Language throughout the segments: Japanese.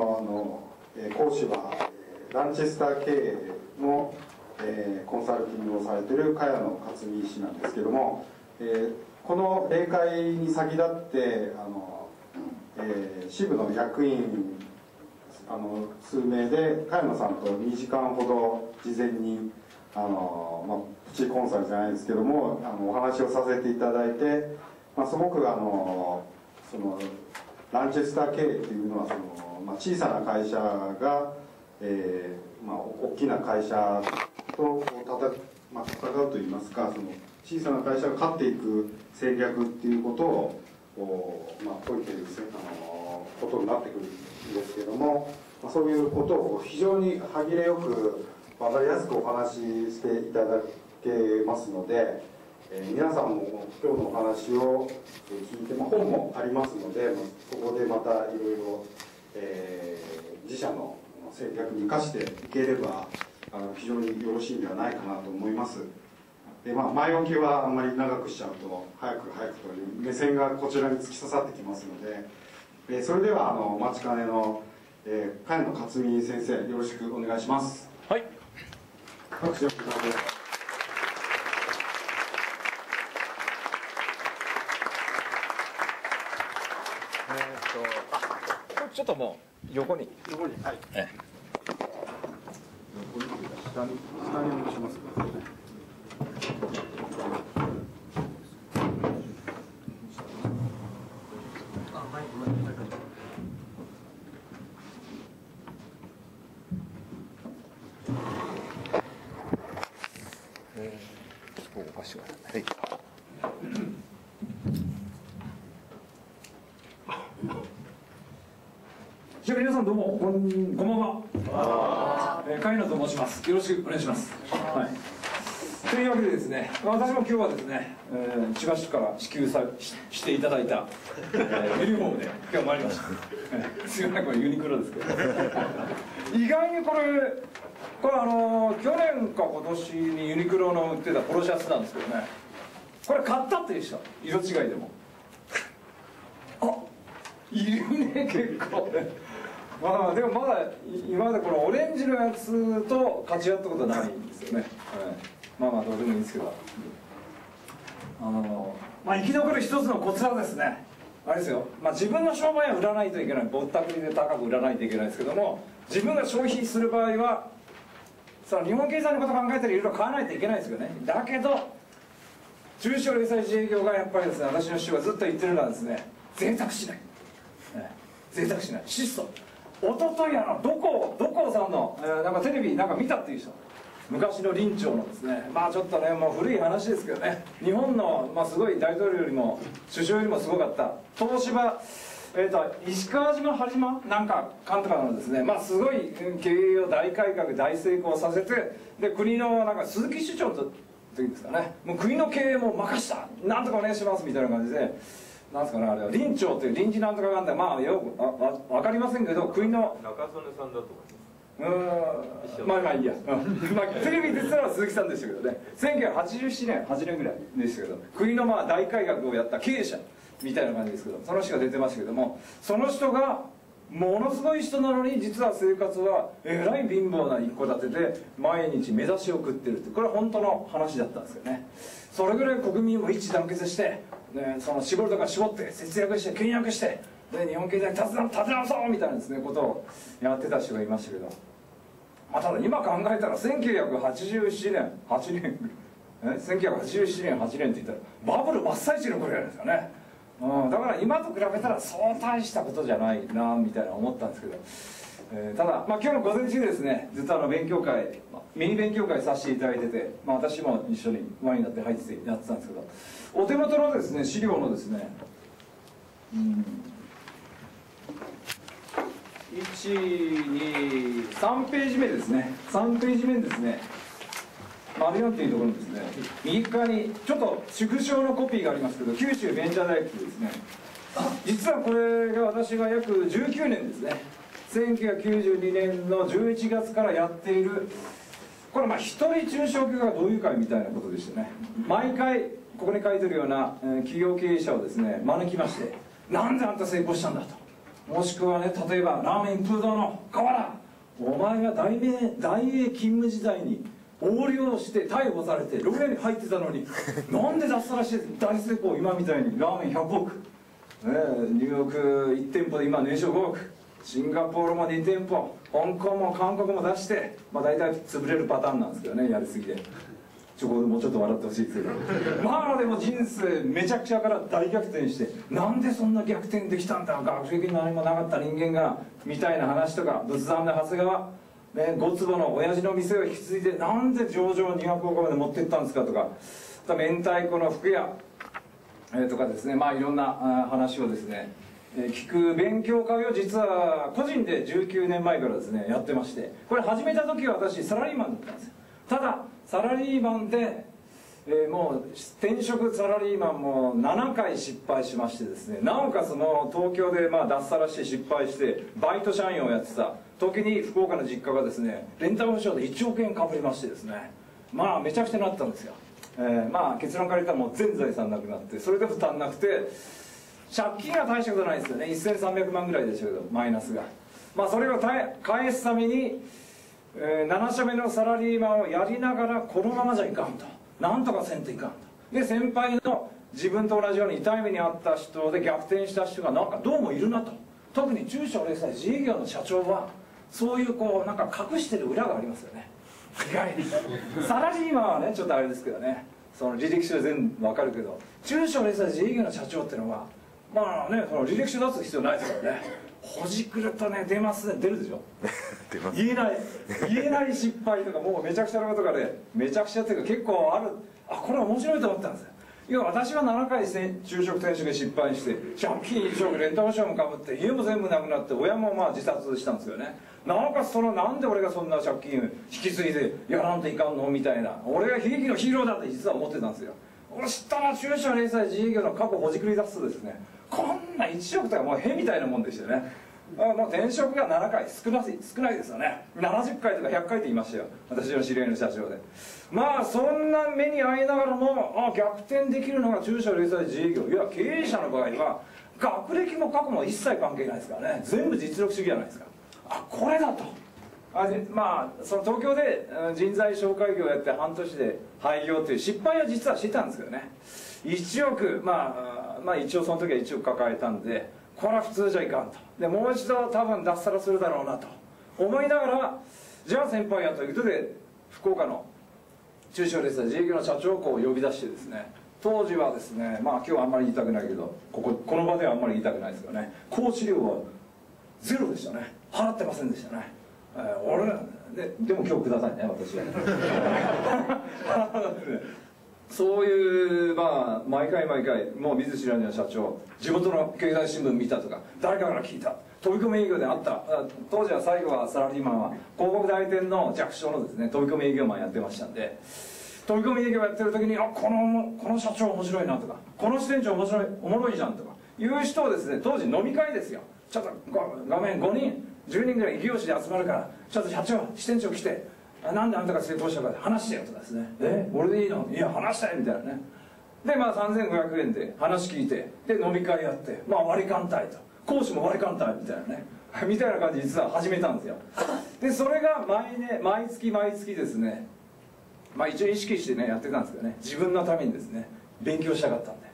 のあの、講師はランチェスター経営の、えーコンサルティングをされてる茅野克美氏なんですけども、えーこの例会に先立ってあの、えー支部の役員あの数名で茅野さんと2時間ほど事前にあの、まあ、プチコンサルじゃないですけどもあのお話をさせていただいて、まあ、すごくあのそのランチェスター経営っていうのはその、まあ、小さな会社が、えーまあ、大きな会社と、まあ、戦うといいますかその小さな会社が勝っていく戦略っていうことをこう、まあ、解いているせあのことになってくるんですけども、まあ、そういうことを非常に歯切れよく分かりやすくお話ししていただけますので、えー皆さんも今日のお話を聞いて、まあ、本もありますので、まあそこでまたいろいろ、えー自社の戦略に生かしていければあの非常によろしいんではないかなと思います。でまあ、前置きはあんまり長くしちゃうと早く早くという目線がこちらに突き刺さってきますので、えーそれではあのお待ちかねの、えー、茅野克美先生よろしくお願いします。はい。拍手をいただければえーっとあちょっともう横に。横にはい。え横に下に下に戻しますえー、そこおかしくはいじゃあ皆さんどうもこんこんばんは。えー、と申します。よろしくお願いします。はい。というわけでですね、私も今日はですね、えー千葉市から支給さししていただいた、えー、ユニフォームで今日参りました。えーすいませんこれユニクロですけど。意外にこれこれあのー去年か今年にユニクロの売ってたポロシャツなんですけどね。これ買ったっていう人色違いでも。あいるね結構ねまあでもまだ今までこのオレンジのやつと勝ち合ったことはないんですよね、はい、まあまあどうでもいいんですけど。あのまあ生き残る一つのコツはですねあれですよ、まあ、自分の商売は売らないといけない。ぼったくりで高く売らないといけないですけども自分が消費する場合はその日本経済のこと考えたらいろいろ買わないといけないですよね。だけど中小零細自営業がやっぱりですね私の師匠がずっと言ってるのはですね贅沢しない、ね、贅沢しない。質素。一昨日あのどこどこさんの、えーなんかテレビなんか見たっていう人。昔の林長のですね。まあちょっとねもう古い話ですけどね。日本の、まあ、すごい大統領よりも首相よりもすごかった。東芝えー、と石川島播島なんか監督のですね。まあすごい経営を大改革大成功させてで国のなんか鈴木首長と時ですかね。もう国の経営も任した。なんとかお願いしますみたいな感じで。なんですかねあれは林長っていう臨時なんとかがあんでまあよくわわ分かりませんけど国の。中曽根さんだと思います。うーんまあまあいいや、うん。まあ、テレビで言ってたのは鈴木さんでしたけどね。1987年8年ぐらいでしたけど国のまあ大改革をやった経営者みたいな感じですけどその人が出てましたけどもその人がものすごい人なのに実は生活はえらい貧乏な一戸建てで毎日目指しを食ってるってこれは本当の話だったんですよね。それぐらい国民を一致団結して、ね、その絞るとか絞って節約して倹約してで日本経済立て直そうみたいなですねことをやってた人がいましたけどまあ、ただ今考えたら1987年8年 え1987年8年って言ったらバブル真っ最中の頃やですよね、うん、だから今と比べたらそう大したことじゃないなみたいな思ったんですけど、えーただ、まあ、今日の午前中ですね実はあの勉強会ミニ勉強会させていただいてて、まあ、私も一緒に輪になって入ってやってたんですけどお手元のですね資料のですねうん123ページ目ですね。3ページ目ですね丸4っていうところですね右側にちょっと縮小のコピーがありますけど九州ベンチャー大学ですね。実はこれが私が約19年ですね1992年の11月からやっているこれまあ一人中小企業がどういう会みたいなことでしてね。毎回ここに書いてるような、えー企業経営者をですね招きましてなんであんた成功したんだと。もしくはね例えばラーメンプードの河原。お前が大名大英勤務時代に横領して逮捕されて牢屋に入ってたのになんで脱サラして大成功今みたいにラーメン100億、ね、ニューヨーク1店舗で今年商5億。シンガポールも2店舗香港も韓国も出して、まあ、大体潰れるパターンなんですけどねやりすぎでちょこもうちょっと笑ってほしいですけど。まあでも人生めちゃくちゃから大逆転してなんでそんな逆転できたんだ？学歴に何もなかった人間がみたいな話とか仏壇の長谷川ね、5坪の親父の店を引き継いでなんで上場200億まで持ってったんですかとか明太子の服屋、えーとかですねまあいろんなあ話をですね、えー聞く勉強会を実は個人で19年前からですねやってましてこれ始めた時は私サラリーマンだったんですよ。ただサラリーマンで、えーもう転職サラリーマンも7回失敗しましてですねなおかつもう東京でまあ脱サラして失敗してバイト社員をやってた時に福岡の実家がですねレンタル保証で1億円かぶりましてですねまあめちゃくちゃなったんですよ、えーまあ結論から言ったらもう全財産なくなってそれで負担なくて借金は大したことないですよね。1300万ぐらいでしたけどマイナスが。まあそれを返すために、えー7社目のサラリーマンをやりながらこのままじゃいかんと。なんとかせんといかんと。で先輩の自分と同じように痛い目に遭った人で逆転した人がなんかどうもいるなと。特に中小零細自営業の社長はそういうこうなんか隠してる裏がありますよね。意外にサラリーマンはねちょっとあれですけどね。その履歴書で全部わかるけど中小零細自営業の社長っていうのはまあねその履歴書出す必要ないですからね。ほじくるとね出ますね。出るでしょ。出ます言えない。言えない失敗とかもうめちゃくちゃなことがねめちゃくちゃっていうか結構ある。あこれ面白いと思ったんですよ。いや私は7回転就職転職で失敗して借金1億レンタル証もかぶって家も全部なくなって親もまあ自殺したんですよね。なおかつそのなんで俺がそんな借金引き継いでやらんといかんのみたいな。俺が悲劇のヒーローだって実は思ってたんですよ。俺知ったら中小零細自営業の過去ほじくり出すとですねこんな1億とかもうへみたいなもんでしたよね。あもう転職が7回少ない少ないですよね。70回とか100回って言いましたよ。私の知り合いの社長で。まあそんな目に遭いながらもあ逆転できるのが中小零細自営業。いや経営者の場合は学歴も過去も一切関係ないですからね。全部実力主義じゃないですか。あこれだと。あまあその東京で人材紹介業をやって半年で廃業という失敗は実はしてたんですけどね。1億まあまあ一応その時は1億抱えたんでこれは普通じゃいかんと。でもう一度多分脱サラするだろうなと思いながらじゃあ先輩やということで福岡の中小零細自営業の社長をこう呼び出してですね当時はですねまあ今日はあんまり言いたくないけどこここの場ではあんまり言いたくないですけどね講師料はゼロでしたね。払ってませんでしたね、俺ででも今日くださいね私は。そういうまあ毎回毎回もう見ず知らずの社長地元の経済新聞見たとか誰かから聞いた。飛び込み営業であった。当時は最後はサラリーマンは広告代理店の弱小のですね飛び込み営業マンやってましたんで。飛び込み営業やってる時にあこのこの社長面白いなとかこの支店長面白いおもろいじゃんとかいう人をですね当時飲み会ですよ。ちょっと画面5人。10人ぐらい異業種で集まるからちょっと社長支店長来てあなんであんたが成功したか話してよとかですねえ？俺でいいのいや話したいみたいなね。でまあ3500円で話聞いてで飲み会やってまあ割り勘帯と。講師も割り勘帯みたいなね。みたいな感じで実は始めたんですよ。でそれが毎,、ね、毎月毎月ですね。まあ一応意識してねやってたんですけどね。自分のためにですね勉強したかったんで。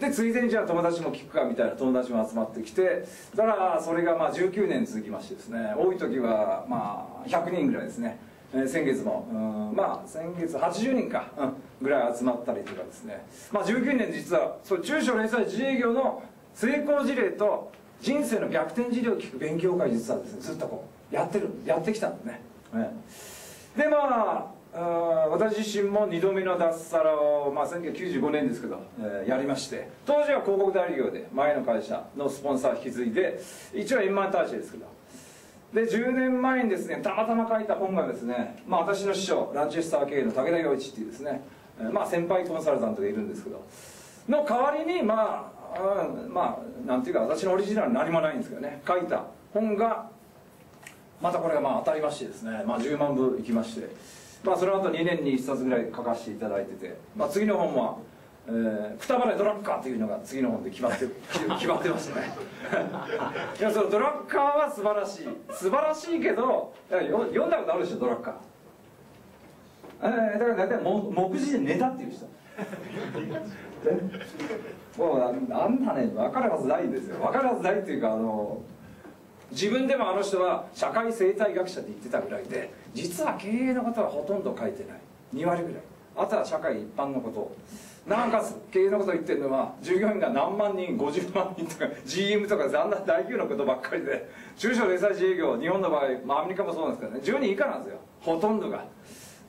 でついでにじゃあ友達も聞くかみたいな友達も集まってきてだからそれがまあ19年続きましてですね多い時はまあ100人ぐらいですね、えー先月も。まあ先月80人か、うん、ぐらい集まったりとかですね。まあ19年実はそう中小零細自営業の成功事例と人生の逆転事例を聞く勉強会実はですねずっとこうやってるやってきたんですね、ええでまああ私自身も2度目の脱サラを、まあ、1995年ですけど、えーやりまして当時は広告代理業で前の会社のスポンサー引き継いで一応円満退社ですけど。で10年前にですねたまたま書いた本がですね、まあ、私の師匠ランチェスター経営の武田洋一っていうですね、えーまあ、先輩コンサルタントがいるんですけどの代わりにまあ、うんまあなんていうか私のオリジナル何もないんですけどね書いた本がまたこれがまあ当たりましてですね、まあ、10万部いきまして、まあ、その後2年に1冊ぐらい書かせていただいてて、まあ、次の本は、えー、くたばれドラッカーというのが次の本で決まって 決まってましたね。いやそのドラッカーは素晴らしい。素晴らしいけど読んだことあるでしょドラッカー。えー、だから大体目次で寝たっていう人。もうあんなね分かるはずないんですよ。分かるはずないっていうかあの自分でもあの人は社会生態学者って言ってたぐらいで実は経営のことはほとんど書いてない。2割ぐらい。あとは社会一般のことなんか経営のこと言ってるのは従業員が何万人50万人とか GM とかあんな大企業のことばっかりで中小零細事業日本の場合、まあ、アメリカもそうなんですけどね10人以下なんですよ。ほとんどが。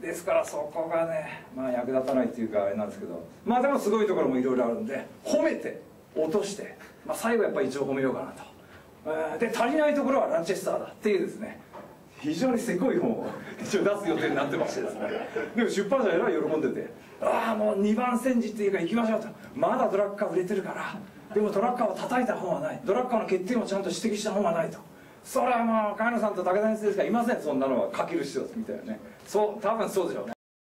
ですからそこがねまあ役立たないっていうかあれなんですけど。まあでもすごいところもいろいろあるんで褒めて落として、まあ、最後やっぱり一応褒めようかなと。で足りないところはランチェスターだっていうですね。非常にせこい本を一応出す予定になってましてですね。でも出版社は喜んでてああもう2番煎じっていうか行きましょうと。まだドラッカー売れてるから。でもドラッカーを叩いた本はない。ドラッカーの欠点をちゃんと指摘した本はないと。それはもう萱野さんと武田先生しかいません。そんなのは書ける人みたいなね。そう多分そうでしょうね。